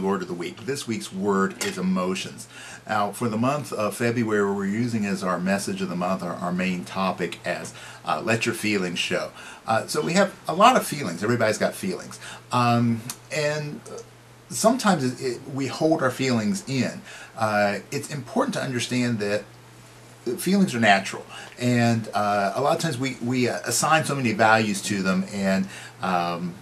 the Word of the Week. This week's word is emotions. Now, for the month of February, we're using as our message of the month, our, our main topic as uh, Let Your Feelings Show. Uh, so we have a lot of feelings. Everybody's got feelings. Um, and sometimes it, it, we hold our feelings in. Uh, it's important to understand that feelings are natural and uh, a lot of times we, we assign so many values to them and um,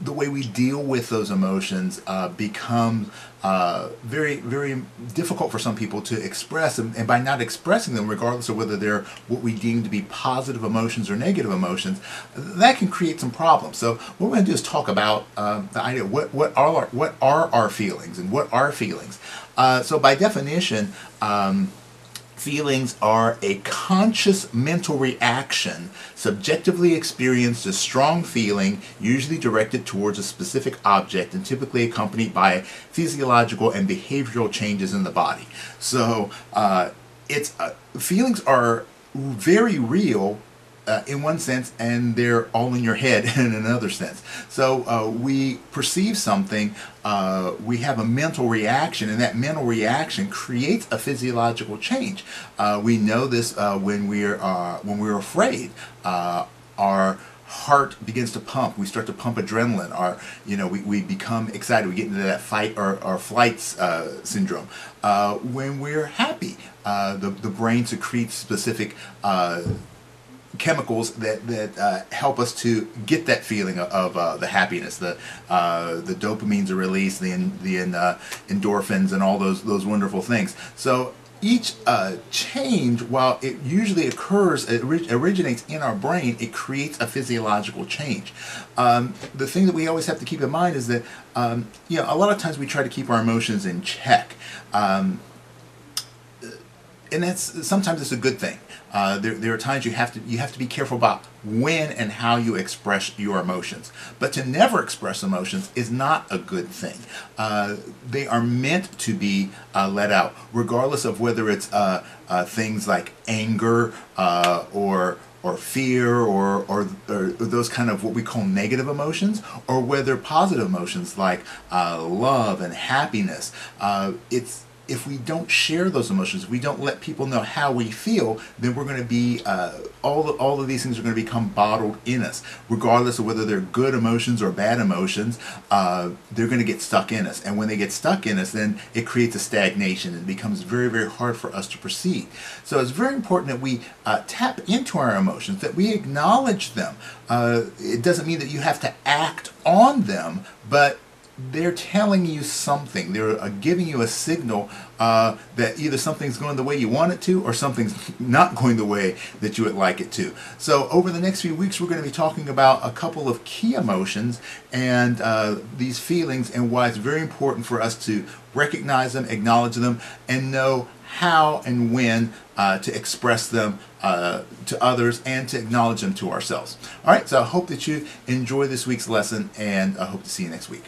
the way we deal with those emotions uh, becomes uh, very, very difficult for some people to express, and, and, by not expressing them, regardless of whether they're what we deem to be positive emotions or negative emotions, that can create some problems. So, what we're going to do is talk about um, the idea what what are our, what are our feelings and what are feelings. Uh, so, by definition. Um, Feelings are a conscious mental reaction, subjectively experienced as strong feeling, usually directed towards a specific object and typically accompanied by physiological and behavioral changes in the body. So, uh, it's uh, feelings are very real uh, in one sense, and they're all in your head in another sense. So uh, we perceive something, uh, we have a mental reaction, and that mental reaction creates a physiological change. Uh, we know this uh, when we're uh, when we're afraid. our heart begins to pump. We start to pump adrenaline. Our, you know, we, we become excited. We get into that fight or, or flight uh, syndrome. Uh, when we're happy, uh, the, the brain secretes specific chemicals that that uh, help us to get that feeling of, uh, the happiness. The uh, the dopamines are released, the the uh, endorphins, and all those those wonderful things. So each uh, change, while it usually occurs, it originates in our brain, it creates a physiological change. Um, the thing that we always have to keep in mind is that, um, you know, a lot of times we try to keep our emotions in check. Um, and that's sometimes it's a good thing. Uh, there, there are times you have to you have to be careful about when and how you express your emotions. But to never express emotions is not a good thing. Uh, they are meant to be uh, let out, regardless of whether it's uh, uh, things like anger uh, or or fear or, or, or, those kind of what we call negative emotions, or whether positive emotions like love and happiness. it's if we don't share those emotions, if we don't let people know how we feel, then we're going to be uh, all all of these things are going to become bottled in us, regardless of whether they're good emotions or bad emotions. Uh, they're going to get stuck in us, and when they get stuck in us, then it creates a stagnation. It becomes very very hard for us to proceed. So it's very important that we uh, tap into our emotions, that we acknowledge them. Uh, it doesn't mean that you have to act on them, but they're telling you something. They're uh, giving you a signal uh, that either something's going the way you want it to or something's not going the way that you would like it to. So over the next few weeks, we're going to be talking about a couple of key emotions and uh, these feelings and why it's very important for us to recognize them, acknowledge them, and know how and when uh, to express them uh, to others and to acknowledge them to ourselves. All right, so I hope that you enjoy this week's lesson and I hope to see you next week.